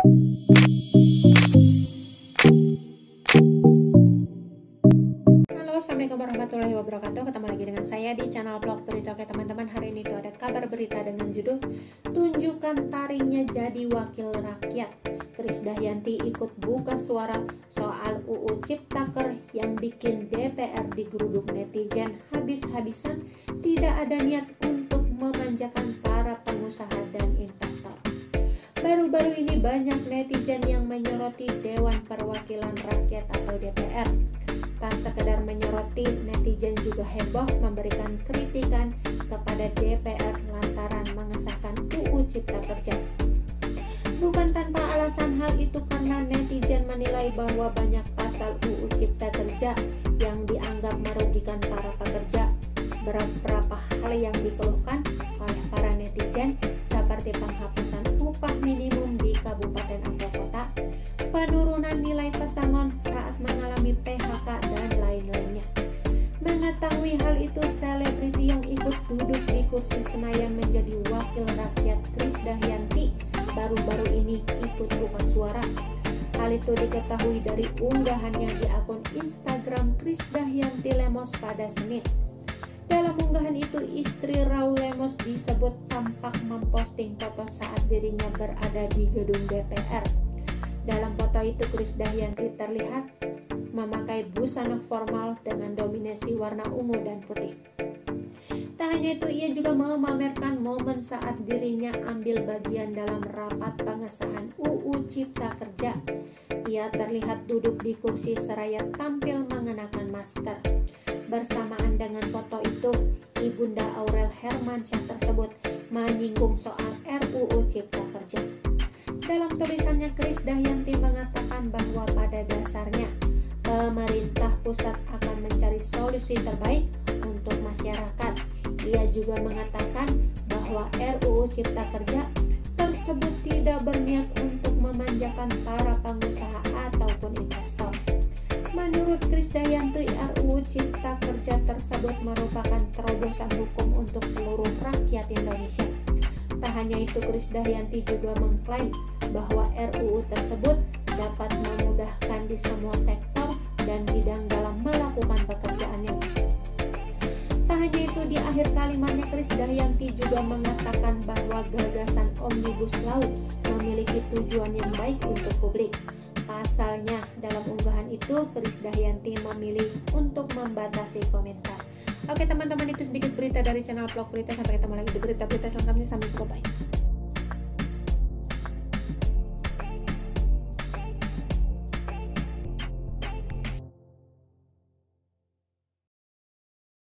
Halo, Assalamualaikum warahmatullahi wabarakatuh. Ketemu lagi dengan saya di channel blog berita. Oke teman-teman, hari ini itu ada kabar berita dengan judul Tunjukkan taringnya jadi wakil rakyat. Kris Dahyanti ikut buka suara soal UU Ciptaker yang bikin DPR digeruduk netizen habis-habisan. Tidak ada niat untuk memanjakan para pengusaha dan Baru-baru ini banyak netizen yang menyoroti Dewan Perwakilan Rakyat atau DPR. Tak sekedar menyoroti, netizen juga heboh memberikan kritikan kepada DPR lantaran mengesahkan UU Cipta Kerja. Bukan tanpa alasan hal itu karena netizen menilai bahwa banyak pasal UU Cipta Kerja yang dianggap merugikan para pekerja. Beberapa hal yang dikeluhkan oleh para netizen seperti penghapusan minimum di kabupaten atau kota, penurunan nilai pesangon saat mengalami PHK dan lain-lainnya. Mengetahui hal itu, selebriti yang ikut duduk di kursi Senayan menjadi wakil rakyat Kris Dahyanti baru-baru ini ikut buka suara. Hal itu diketahui dari unggahannya di akun Instagram Kris Dahyanti Lemos pada Senin. Dalam unggahan itu, istri Raul Lemos disebut tampak memposting foto saat dirinya berada di gedung DPR. Dalam foto itu, Kris Dahyanti terlihat memakai busana formal dengan dominasi warna ungu dan putih. Tak hanya itu, ia juga memamerkan momen saat dirinya ambil bagian dalam rapat pengesahan UU Cipta Kerja. Ia terlihat duduk di kursi seraya tampil mengenakan masker. Bersamaan Hermansyah tersebut menyinggung soal RUU Cipta Kerja. Dalam tulisannya, Kris Dahyanti mengatakan bahwa pada dasarnya pemerintah pusat akan mencari solusi terbaik untuk masyarakat. Ia juga mengatakan bahwa RUU Cipta Kerja tersebut tidak berniat untuk memanjakan para pengusaha ataupun investor. Menurut Kris Dayanti, Kerja tersebut merupakan terobosan hukum untuk seluruh rakyat Indonesia. Tak hanya itu, Kris Dayanti juga mengklaim bahwa RUU tersebut dapat memudahkan di semua sektor dan bidang dalam melakukan pekerjaannya. Tak hanya itu, di akhir kalimatnya Kris Dayanti juga mengatakan bahwa gagasan Omnibus Law memiliki tujuan yang baik untuk publik. Pasalnya, dalam unggahan itu, Kris Dahyanti memilih untuk membatasi komentar. Oke teman-teman, itu sedikit berita dari channel vlog berita. Sampai ketemu lagi di berita-berita selanjutnya. Sampai.